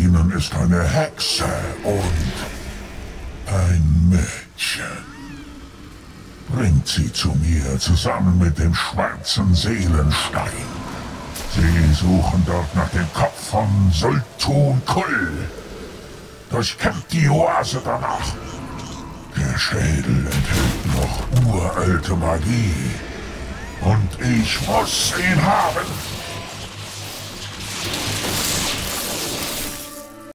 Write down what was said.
ihnen ist eine Hexe und ein Mädchen. Bringt sie zu mir zusammen mit dem schwarzen Seelenstein. Sie suchen dort nach dem Kopf von Sultun Kull. Durchkämmt die Oase danach. Der Schädel enthält noch uralte Magie. Und ich muss ihn haben.